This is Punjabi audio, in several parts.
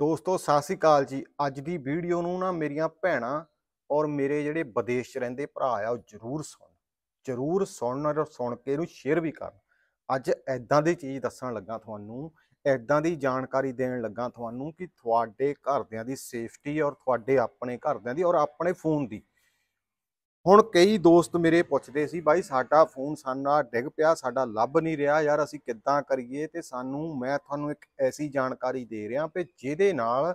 ਦੋਸਤੋ, ਸਤਿ ਸ੍ਰੀ ਅਕਾਲ ਜੀ। ਅੱਜ ਦੀ ਵੀਡੀਓ ਨੂੰ ਨਾ ਮੇਰੀਆਂ ਭੈਣਾਂ ਔਰ ਮੇਰੇ ਜਿਹੜੇ ਵਿਦੇਸ਼ 'ਚ ਰਹਿੰਦੇ ਭਰਾ ਆ, ਉਹ ਜਰੂਰ ਸੁਣ। ਜਰੂਰ ਸੁਣਨ ਔਰ ਸੁਣ ਕੇ ਇਹਨੂੰ ਸ਼ੇਅਰ ਵੀ ਕਰਨ। ਅੱਜ ਐਦਾਂ ਦੀ ਚੀਜ਼ ਦੱਸਣ ਲੱਗਾ ਤੁਹਾਨੂੰ ਐਦਾਂ ਦੀ ਜਾਣਕਾਰੀ ਦੇਣ ਲੱਗਾ ਤੁਹਾਨੂੰ ਕਿ ਤੁਹਾਡੇ ਘਰਦਿਆਂ ਦੀ ਸੇਫਟੀ ਔਰ ਤੁਹਾਡੇ ਆਪਣੇ ਘਰਦਿਆਂ ਦੀ ਔਰ ਆਪਣੇ ਫੋਨ ਦੀ ਹੁਣ ਕਈ ਦੋਸਤ ਮੇਰੇ ਪੁੱਛਦੇ ਸੀ, ਬਾਈ, ਸਾਡਾ ਫੋਨ ਸਾਡਾ ਡਿੱਗ ਪਿਆ, ਸਾਡਾ ਲੱਭ ਨਹੀਂ ਰਿਹਾ, ਯਾਰ ਅਸੀਂ ਕਿੱਦਾਂ ਕਰੀਏ? ਤੇ ਸਾਨੂੰ, ਮੈਂ ਤੁਹਾਨੂੰ ਇੱਕ ਐਸੀ ਜਾਣਕਾਰੀ ਦੇ ਰਿਹਾ ਕਿ ਜਿਹਦੇ ਨਾਲ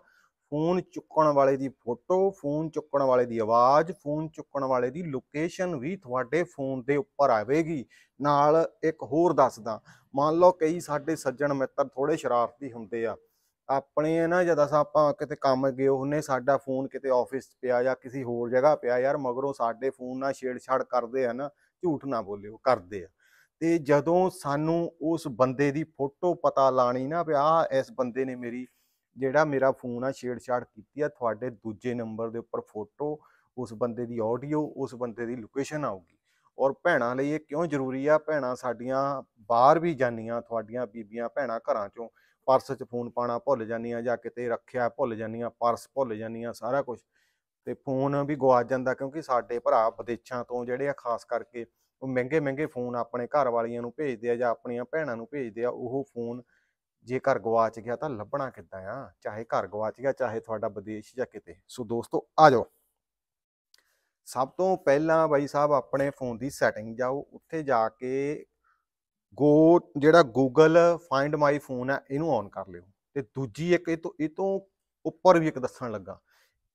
ਫੋਨ ਚੁੱਕਣ ਵਾਲੇ ਦੀ ਫੋਟੋ, ਫੋਨ ਚੁੱਕਣ ਵਾਲੇ ਦੀ ਆਵਾਜ਼, ਫੋਨ ਚੁੱਕਣ ਵਾਲੇ ਦੀ ਲੋਕੇਸ਼ਨ ਵੀ ਤੁਹਾਡੇ ਫੋਨ ਦੇ ਉੱਪਰ ਆਵੇਗੀ। ਨਾਲ ਇੱਕ ਹੋਰ ਦੱਸਦਾ, ਮੰਨ ਲਓ ਕਈ ਸਾਡੇ ਸੱਜਣ ਮਿੱਤਰ ਥੋੜੇ ਸ਼ਰਾਰਤੀ ਹੁੰਦੇ ਆ। ਆਪਣੇ ਨਾ ਜਦ ਅਸਾਂ ਆਪਾਂ ਕਿਤੇ ਕੰਮ ਗਏ ਉਹਨੇ ਸਾਡਾ ਫੋਨ ਕਿਤੇ ਆਫਿਸ 'ਚ ਪਿਆ ਜਾਂ ਕਿਸੇ ਹੋਰ ਜਗ੍ਹਾ ਪਿਆ ਯਾਰ, ਮਗਰੋਂ ਸਾਡੇ ਫੋਨ ਨਾਲ ਛੇੜਛਾੜ ਕਰਦੇ ਆ ਨਾ, ਝੂਠ ਨਾ ਬੋਲਿਓ, ਕਰਦੇ ਆ। ਤੇ ਜਦੋਂ ਸਾਨੂੰ ਉਸ ਬੰਦੇ ਦੀ ਫੋਟੋ ਪਤਾ ਲਾਣੀ ਨਾ ਵੀ ਆਹ ਇਸ ਬੰਦੇ ਨੇ ਮੇਰੀ, ਜਿਹੜਾ ਮੇਰਾ ਫੋਨ ਆ ਛੇੜਛਾੜ ਕੀਤੀ ਆ, ਤੁਹਾਡੇ ਦੂਜੇ ਨੰਬਰ ਦੇ ਉੱਪਰ ਫੋਟੋ, ਉਸ ਬੰਦੇ ਦੀ ਆਡੀਓ ਉਸ ਬੰਦੇ ਦੀ ਲੋਕੇਸ਼ਨ ਆਊਗੀ। ਔਰ ਭੈਣਾਂ ਲਈ ਇਹ ਕਿਉਂ ਜ਼ਰੂਰੀ ਆ? ਭੈਣਾਂ ਸਾਡੀਆਂ ਬਾਹਰ ਵੀ ਜਾਂਦੀਆਂ, ਤੁਹਾਡੀਆਂ ਬੀਬੀਆਂ, ਭੈਣਾਂ ਘਰਾਂ ਚੋਂ। ਪਰਸ 'ਚ ਫੋਨ ਪਾਣਾ ਭੁੱਲ ਜਾਂਦੀਆਂ ਜਾਂ ਕਿਤੇ ਰੱਖਿਆ ਭੁੱਲ ਜਾਂਦੀਆਂ, ਪਰਸ ਭੁੱਲ ਜਾਂਦੀਆਂ, ਸਾਰਾ ਕੁਝ ਤੇ ਫੋਨ ਵੀ ਗਵਾਚ ਜਾਂਦਾ ਕਿਉਂਕਿ ਸਾਡੇ ਭਰਾ ਵਿਦੇਸ਼ਾਂ ਤੋਂ ਜਿਹੜੇ ਆ, ਖਾਸ ਕਰਕੇ ਉਹ ਮਹਿੰਗੇ ਮਹਿੰਗੇ ਫੋਨ ਆਪਣੇ ਘਰ ਵਾਲੀਆਂ ਨੂੰ ਭੇਜਦੇ ਆ ਜਾਂ ਆਪਣੀਆਂ ਭੈਣਾਂ ਨੂੰ ਭੇਜਦੇ ਆ, ਉਹ ਫੋਨ ਜੇ ਘਰ ਗਵਾਚ ਗਿਆ ਤਾਂ ਲੱਭਣਾ ਕਿੱਦਾਂ ਆ? ਚਾਹੇ ਘਰ ਗਵਾਚ ਗਿਆ, ਚਾਹੇ ਤੁਹਾਡਾ ਵਿਦੇਸ਼ ਜਾਂ ਕਿਤੇ। ਸੋ ਦੋਸਤੋ, ਆ ਜਾਓ। ਸਭ ਤੋਂ ਪਹਿਲਾਂ ਬਾਈ ਸਾਹਿਬ, ਆਪਣੇ ਫੋਨ ਦੀ ਸੈਟਿੰਗ ਜਾਓ। ਉੱਥੇ ਜਾ ਕੇ ਗੋ ਉਹ ਜਿਹੜਾ ਗੂਗਲ ਫਾਈਂਡ ਮਾਈ ਫੋਨ ਹੈ, ਇਹਨੂੰ ਔਨ ਕਰ ਲਿਓ। ਤੇ ਦੂਜੀ ਇੱਕ ਇਹ ਤੋਂ ਇਹ ਤੋਂ ਉੱਪਰ ਵੀ ਇੱਕ ਦੱਸਣ ਲੱਗਾ।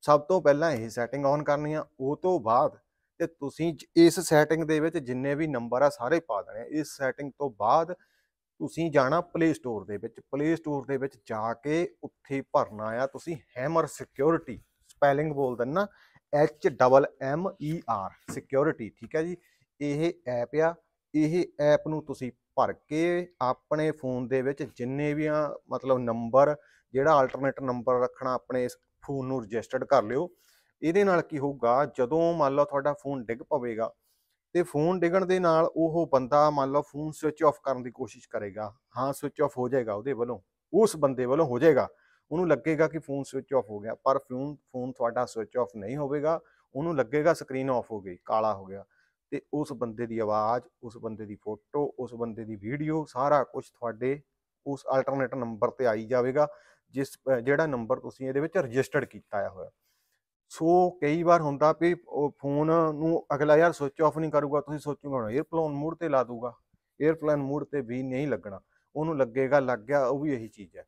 ਸਭ ਤੋਂ ਪਹਿਲਾਂ ਇਹ ਸੈਟਿੰਗ ਔਨ ਕਰਨੀ ਆ, ਉਹ ਤੋਂ ਬਾਅਦ ਤੇ ਤੁਸੀਂ ਇਸ ਸੈਟਿੰਗ ਦੇ ਵਿੱਚ ਜਿੰਨੇ ਵੀ ਨੰਬਰ ਆ ਸਾਰੇ ਪਾ ਦੇਣੇ ਆ। ਇਸ ਸੈਟਿੰਗ ਤੋਂ ਬਾਅਦ ਤੁਸੀਂ ਜਾਣਾ ਪਲੇ ਸਟੋਰ ਦੇ ਵਿੱਚ। ਪਲੇ ਸਟੋਰ ਦੇ ਵਿੱਚ ਜਾ ਕੇ ਉੱਥੇ ਭਰਨਾ ਆ ਤੁਸੀਂ ਹੈਮਰ ਸਿਕਿਉਰਿਟੀ ਸਪੈਲਿੰਗ ਬੋਲ ਦੇਣਾ H double M E R security ਠੀਕ ਹੈ ਜੀ? ਇਹ ਐਪ ਆ, ਇਹ ਐਪ ਨੂੰ ਤੁਸੀਂ ਭਰ ਕੇ ਆਪਣੇ ਫੋਨ ਦੇ ਵਿੱਚ ਜਿੰਨੇ ਵੀ ਆ, ਮਤਲਬ ਨੰਬਰ, ਜਿਹੜਾ ਆਲਟਰਨੇਟ ਨੰਬਰ ਰੱਖਣਾ ਆਪਣੇ ਇਸ ਫੋਨ ਨੂੰ ਰਜਿਸਟਰਡ ਕਰ ਲਿਓ। ਇਹਦੇ ਨਾਲ ਕੀ ਹੋਊਗਾ, ਜਦੋਂ ਮੰਨ ਲਓ ਤੁਹਾਡਾ ਫੋਨ ਡਿੱਗ ਪਵੇਗਾ, ਤੇ ਫੋਨ ਡਿੱਗਣ ਦੇ ਨਾਲ ਉਹ ਬੰਦਾ ਮੰਨ ਲਓ ਫੋਨ ਸਵਿਚ ਆਫ ਕਰਨ ਦੀ ਕੋਸ਼ਿਸ਼ ਕਰੇਗਾ। ਹਾਂ ਸਵਿਚ ਆਫ ਹੋ ਜਾਏਗਾ ਉਹਦੇ ਵੱਲੋਂ, ਉਸ ਬੰਦੇ ਵੱਲੋਂ ਹੋ ਜਾਏਗਾ। ਉਹਨੂੰ ਲੱਗੇਗਾ ਕਿ ਫੋਨ ਸਵਿਚ ਆਫ ਹੋ ਗਿਆ, ਪਰ ਫੋਨ ਫੋਨ ਤੁਹਾਡਾ ਸਵਿਚ ਆਫ ਨਹੀਂ ਹੋਵੇਗਾ, ਉਹਨੂੰ ਲੱਗੇਗਾ ਸਕਰੀਨ ਆਫ ਹੋ ਗਈ, ਕਾਲਾ ਹੋ ਗਿਆ। ਤੇ ਉਸ ਬੰਦੇ ਦੀ ਆਵਾਜ਼, ਉਸ ਬੰਦੇ ਦੀ ਫੋਟੋ, ਉਸ ਬੰਦੇ ਦੀ ਵੀਡੀਓ, ਸਾਰਾ ਕੁਝ ਤੁਹਾਡੇ ਉਸ ਅਲਟਰਨੇਟ ਨੰਬਰ ਤੇ ਆਈ ਜਾਵੇਗਾ, ਜਿਸ ਜਿਹੜਾ ਨੰਬਰ ਤੁਸੀਂ ਇਹਦੇ ਵਿੱਚ ਰਜਿਸਟਰਡ ਕੀਤਾ ਆ ਹੋਇਆ। ਸੋ ਕਈ ਵਾਰ ਹੁੰਦਾ ਵੀ ਉਹ ਫੋਨ ਨੂੰ ਅਗਲਾ, ਯਾਰ ਸਵਿਚ ਆਫ ਨਹੀਂ ਕਰੂਗਾ, ਤੁਸੀਂ ਸੋਚੋਗੇ ਹੁਣ 에ਅਰਪਲੇਨ ਮੋਡ ਤੇ ਲਾ ਦੂਗਾ। 에ਅਰਪਲੇਨ ਮੋਡ ਤੇ ਵੀ ਨਹੀਂ ਲੱਗਣਾ। ਉਹਨੂੰ ਲੱਗੇਗਾ, ਲੱਗ ਗਿਆ, ਉਹ ਵੀ ਇਹੀ ਚੀਜ਼ ਹੈ।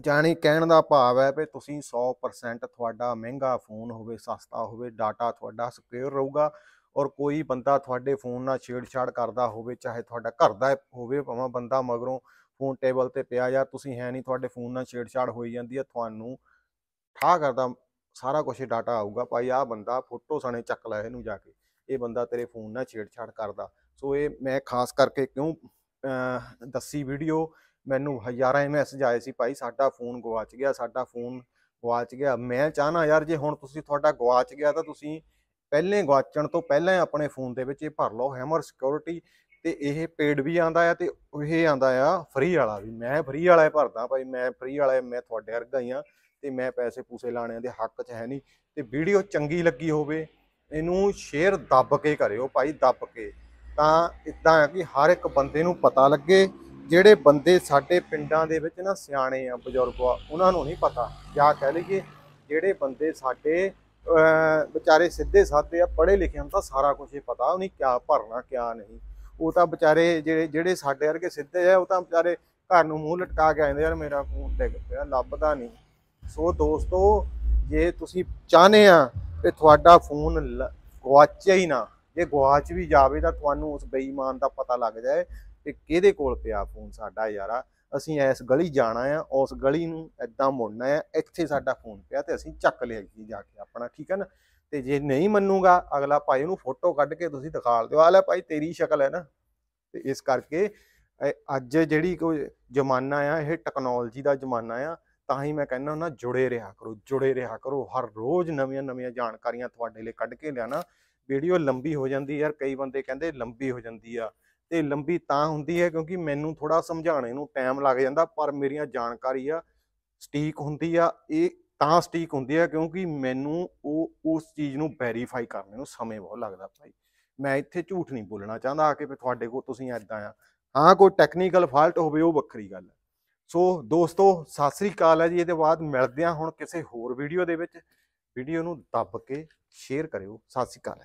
ਜਾਣੀ ਕਹਿਣ ਦਾ ਭਾਵ ਹੈ ਵੀ ਤੁਸੀਂ 100% ਤੁਹਾਡਾ ਮਹਿੰਗਾ ਫੋਨ ਹੋਵੇ, ਸਸਤਾ ਹੋਵੇ ਡਾਟਾ ਤੁਹਾਡਾ ਸਿਕਿਉਰ ਰਹੂਗਾ। ਔਰ ਕੋਈ ਬੰਦਾ ਤੁਹਾਡੇ ਫੋਨ ਨਾਲ ਛੇੜਛਾੜ ਕਰਦਾ ਹੋਵੇ ਚਾਹੇ ਤੁਹਾਡਾ ਘਰ ਦਾ ਹੋਵੇ ਭਾਵੇਂ ਬੰਦਾ ਮਗਰੋਂ ਫੋਨ ਟੇਬਲ ਤੇ ਪਿਆ ਯਾਰ ਤੁਸੀਂ ਹੈ ਨਹੀਂ ਤੁਹਾਡੇ ਫੋਨ ਨਾਲ ਛੇੜਛਾੜ ਹੋਈ ਜਾਂਦੀ ਹੈ ਤੁਹਾਨੂੰ ਠਾ ਕਰਦਾ ਸਾਰਾ ਕੁਝ ਡਾਟਾ ਆਊਗਾ ਭਾਈ ਆਹ ਬੰਦਾ ਫੋਟੋ ਸਣੇ ਚੱਕ ਲੈ ਇਹਨੂੰ ਜਾ ਕੇ ਇਹ ਬੰਦਾ ਤੇਰੇ ਫੋਨ ਨਾਲ ਛੇੜਛਾੜ ਕਰਦਾ। ਸੋ ਇਹ ਮੈਂ ਖਾਸ ਕਰਕੇ ਕਿਉਂ ਅਹ, ਦੱਸੀ ਵੀਡੀਓ ਮੈਨੂੰ ਹਜ਼ਾਰਾਂ ਮੈਸੇਜ ਆਏ ਸੀ ਭਾਈ ਸਾਡਾ ਫੋਨ ਗਵਾਚ ਗਿਆ ਸਾਡਾ ਫੋਨ ਗਵਾਚ ਗਿਆ। ਮੈਂ ਚਾਹਨਾ ਯਾਰ ਜੇ ਹੁਣ ਤੁਸੀਂ ਤੁਹਾਡਾ ਗਵਾਚ ਗਿਆ ਤਾਂ ਤੁਸੀਂ ਪਹਿਲੇ ਗਵਾਚਣ ਤੋਂ ਪਹਿਲਾਂ ਆਪਣੇ ਫੋਨ ਦੇ ਵਿੱਚ ਇਹ ਭਰ ਲਓ ਹੈਮਰ ਸਿਕਿਉਰਿਟੀ ਤੇ ਇਹ ਪੇਡ ਵੀ ਆਂਦਾ ਆ ਤੇ ਇਹ ਆਂਦਾ ਆ ਫ੍ਰੀ ਵਾਲਾ ਵੀ। ਮੈਂ ਫ੍ਰੀ ਵਾਲਾ ਹੀ ਭਰਦਾ ਭਾਈ, ਮੈਂ ਫ੍ਰੀ ਵਾਲਾ, ਮੈਂ ਤੁਹਾਡੇ ਵਰਗਾ ਹੀ ਆ ਤੇ ਮੈਂ ਪੈਸੇ ਪੂਸੇ ਲਾਣਿਆਂ ਦੇ ਹੱਕ 'ਚ ਹੈ ਨਹੀਂ ਤੇ ਵੀਡੀਓ ਚੰਗੀ ਲੱਗੀ ਹੋਵੇ, ਇਹਨੂੰ ਸ਼ੇਅਰ ਦੱਬ ਕੇ ਕਰਿਓ ਭਾਈ, ਦੱਬ ਕੇ। ਤਾਂ ਇਦਾਂ ਆ ਕਿ ਹਰ ਇੱਕ ਬੰਦੇ ਨੂੰ ਪਤਾ ਲੱਗੇ, ਜਿਹੜੇ ਬੰਦੇ ਸਾਡੇ ਪਿੰਡਾਂ ਦੇ ਵਿੱਚ ਨਾ ਸਿਆਣੇ ਆ, ਬਜ਼ੁਰਗ ਆ, ਉਹਨਾਂ ਨੂੰ ਨਹੀਂ ਪਤਾ। ਜਾਂ ਕਹਿ ਲਈਏ, ਜਿਹੜੇ ਬੰਦੇ ਸਾਡੇ ਵਿਚਾਰੇ ਸਿੱਧੇ ਸਾਦੇ ਆ, ਪੜ੍ਹੇ ਲਿਖੇ ਹਨ ਤਾਂ ਸਾਰਾ ਕੁਝ ਹੀ ਪਤਾ, ਉਹਨੇ ਕਿਆ ਭਰਨਾ, ਕਿਆ ਨਹੀਂ। ਉਹ ਤਾਂ ਵਿਚਾਰੇ ਜਿਹੜੇ ਜਿਹੜੇ ਸਾਡੇ ਵਰਗੇ ਸਿੱਧੇ ਆ, ਉਹ ਤਾਂ ਵਿਚਾਰੇ ਘਰ ਨੂੰ ਮੂੰਹ ਲਟਕਾ ਕੇ ਆਉਂਦੇ ਯਾਰ ਮੇਰਾ ਫੋਨ ਡਿੱਗ ਪਿਆ, ਲੱਭਦਾ ਨਹੀਂ। ਸੋ ਦੋਸਤੋ, ਜੇ ਤੁਸੀਂ ਚਾਹੁੰਦੇ ਆ ਕਿ ਤੁਹਾਡਾ ਫੋਨ ਲ- ਗਵਾਚਿਆ ਹੀ ਨਾ, ਜੇ ਗਵਾਚ ਵੀ ਜਾਵੇ ਤਾਂ ਤੁਹਾਨੂੰ ਉਸ ਬੇਈਮਾਨ ਦਾ ਪਤਾ ਲੱਗ ਜਾਏ ਕਿ ਕਿਹਦੇ ਕੋਲ ਪਿਆ ਫੋਨ ਸਾਡਾ ਯਾਰਾ। ਅਸੀਂ ਇਸ ਗਲੀ ਜਾਣਾ ਆ, ਉਸ ਗਲੀ ਨੂੰ ਐਦਾਂ ਮੁੜਨਾ ਆ, ਇੱਥੇ ਸਾਡਾ ਫੋਨ ਪਿਆ ਤੇ ਅਸੀਂ ਚੱਕ ਲਿਆ ਜੀ ਜਾ ਕੇ ਆਪਣਾ, ਠੀਕ ਹੈ ਨਾ? ਤੇ ਜੇ ਨਹੀਂ ਮੰਨੂਗਾ, ਅਗਲਾ ਭਾਈ ਉਹਨੂੰ ਫੋਟੋ ਕੱਢ ਕੇ ਤੁਸੀਂ ਦਿਖਾ ਦਿਓ। ਆ ਲੈ ਭਾਈ, ਤੇਰੀ ਸ਼ਕਲ ਹੈ ਨਾ? ਤੇ ਇਸ ਕਰਕੇ ਅੱਜ ਜਿਹੜੀ ਕੋਈ ਜ਼ਮਾਨਾ ਆ, ਇਹ ਟੈਕਨੋਲੋਜੀ ਦਾ ਜ਼ਮਾਨਾ ਆ, ਤਾਂ ਹੀ ਮੈਂ ਕਹਿੰਦਾ ਹੁੰਦਾ, ਜੁੜੇ ਰਿਹਾ ਕਰੋ, ਜੁੜੇ ਰਿਹਾ ਕਰੋ। ਹਰ ਰੋਜ਼ ਨਵੀਆਂ ਨਵੀਆਂ ਜਾਣਕਾਰੀਆਂ ਤੁਹਾਡੇ ਲਈ ਕੱਢ ਕੇ ਲਿਆਣਾ। ਵੀਡੀਓ ਲੰਬੀ ਹੋ ਜਾਂਦੀ ਯਾਰ, ਕਈ ਬੰਦੇ ਕਹਿੰਦੇ ਲੰਬੀ ਹੋ ਜਾਂਦੀ ਆ। ਤੇ ਲੰਬੀ ਤਾਂ ਹੁੰਦੀ ਹੈ ਕਿਉਂਕਿ ਮੈਨੂੰ ਥੋੜਾ ਸਮਝਾਉਣੇ ਨੂੰ ਟਾਈਮ ਲੱਗ ਜਾਂਦਾ, ਪਰ ਮੇਰੀਆਂ ਜਾਣਕਾਰੀ ਆ, ਸਟੀਕ ਹੁੰਦੀ ਆ, ਇਹ ਤਾਂ ਸਟੀਕ ਹੁੰਦੀ ਆ ਕਿਉਂਕਿ ਮੈਨੂੰ ਉਹ, ਉਸ ਚੀਜ਼ ਨੂੰ ਵੈਰੀਫਾਈ ਕਰਨੇ ਨੂੰ ਸਮੇਂ ਬਹੁਤ ਲੱਗਦਾ ਭਾਈ। ਮੈਂ ਇੱਥੇ ਝੂਠ ਨਹੀਂ ਬੋਲਣਾ ਚਾਹੁੰਦਾ ਆ ਕੇ ਤੁਹਾਡੇ ਕੋਲ ਤੁਸੀਂ ਐਦਾਂ ਆ। ਹਾਂ, ਕੋਈ ਟੈਕਨੀਕਲ ਫਾਲਟ ਹੋਵੇ ਉਹ ਵੱਖਰੀ ਗੱਲ ਹੈ ਸੋ ਦੋਸਤੋ, ਸਤਿ ਸ੍ਰੀ ਅਕਾਲ ਹੈ ਜੀ, ਇਹਦੇ ਬਾਅਦ ਮਿਲਦੇ ਹਾਂ ਹੁਣ ਕਿਸੇ ਹੋਰ ਵੀਡੀਓ ਦੇ ਵਿੱਚ। ਵੀਡੀਓ ਨੂੰ ਦੱਬ ਕੇ ਸ਼ੇਅਰ ਕਰਿਓ। ਸਤਿ ਸ੍ਰੀ ਅਕਾਲ